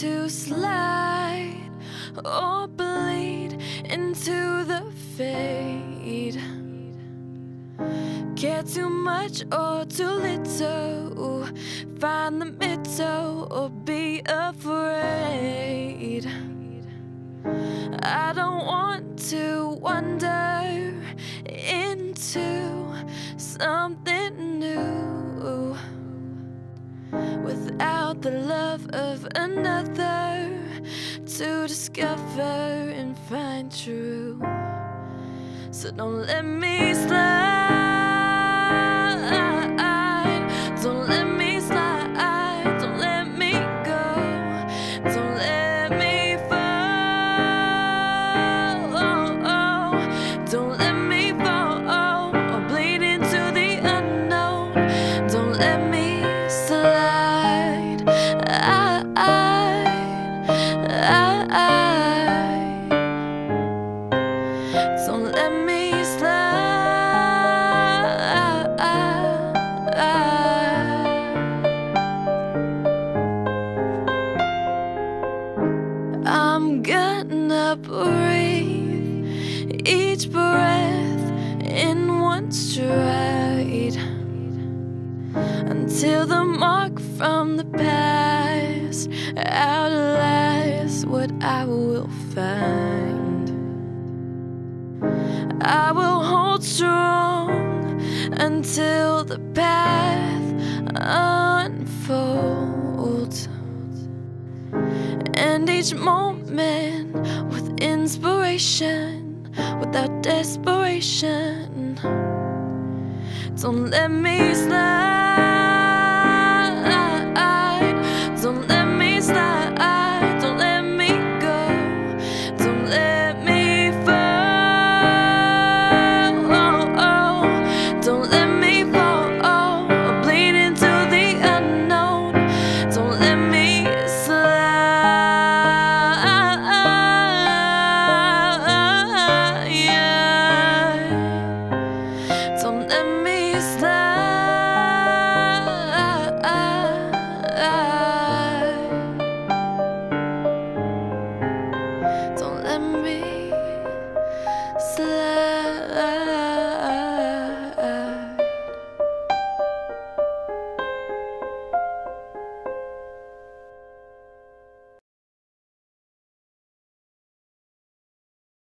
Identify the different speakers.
Speaker 1: to slide or bleed into the fade. Care too much or too little. Find the middle or be afraid. I don't want to wander into something without the love of another to discover and find true. So don't let me slide. Don't let me slide. Don't let me go. Don't let me fall. Don't let me fall or bleed into the unknown. Don't let me slide. I'm gonna breathe each breath in one stride until the mark from the past outlasts what I will find. I will hold strong until the path unfolds spend each moment with inspiration, without desperation. Don't let me slide. Don't let me.